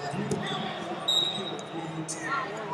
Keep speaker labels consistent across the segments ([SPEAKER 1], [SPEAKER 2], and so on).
[SPEAKER 1] Thank you.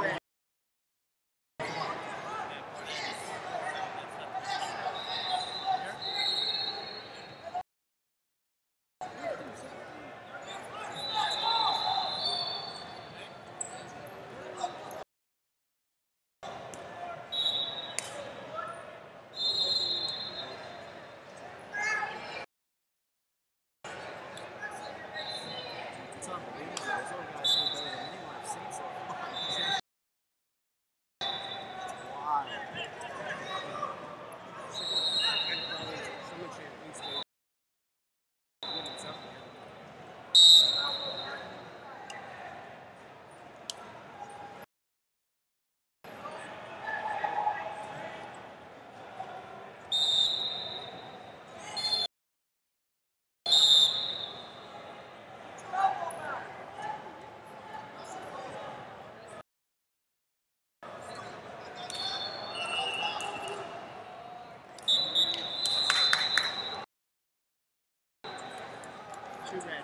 [SPEAKER 1] too many.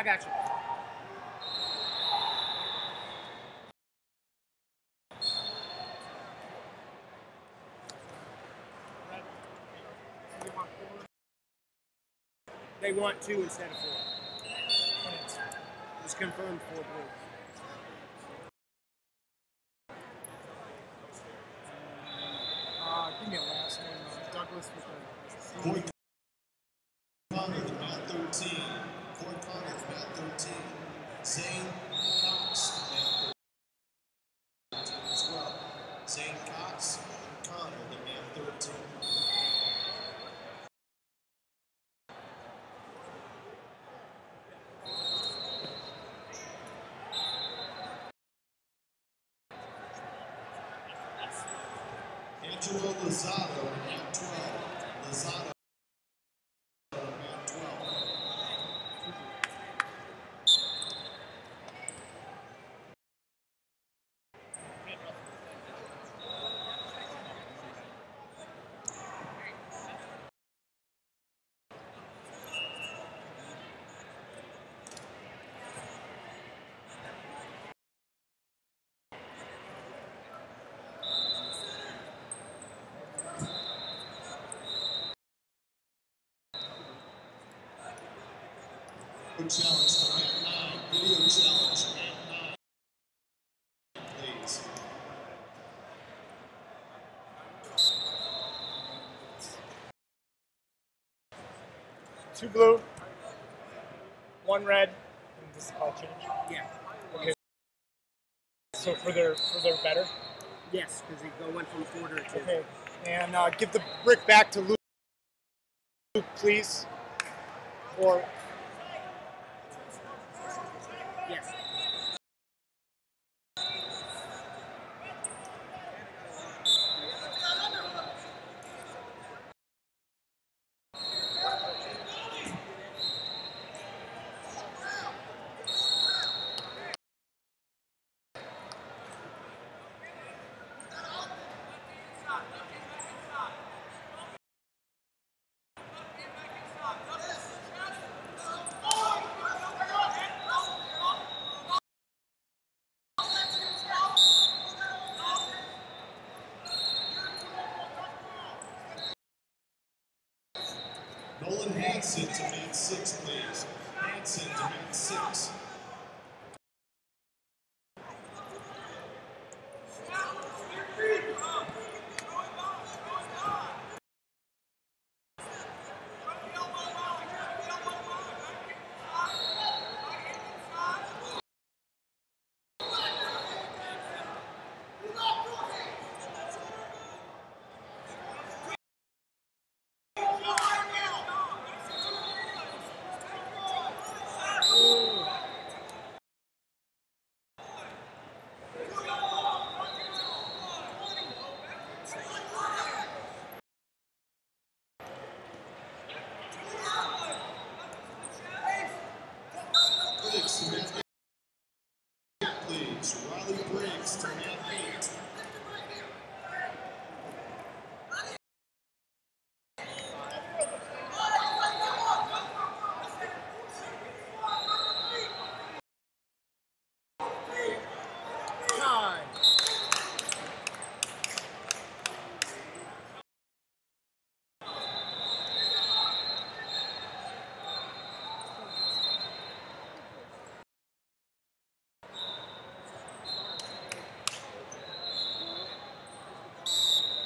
[SPEAKER 2] I got you. They want two instead of four. It's confirmed four blue.
[SPEAKER 3] Uh, give me a last name. Uh, Douglass with a
[SPEAKER 1] the 13. Corey Connor, the mat 13. Zane Cox, the mat 13 as well. Zane Cox and Connor, the mat 13. Angelo Lozado, mat 12. Lozado, mat 12. Video challenge to mat 9. Video challenge mat 9. Please.
[SPEAKER 3] two blue, one red, and this is call change.
[SPEAKER 2] Yeah.
[SPEAKER 3] Okay. So for their for their better.
[SPEAKER 2] Yes, because they go went from four to two.
[SPEAKER 3] Okay. And uh, give the brick back to Luke, Luke, please. Or
[SPEAKER 1] to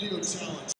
[SPEAKER 1] Video challenge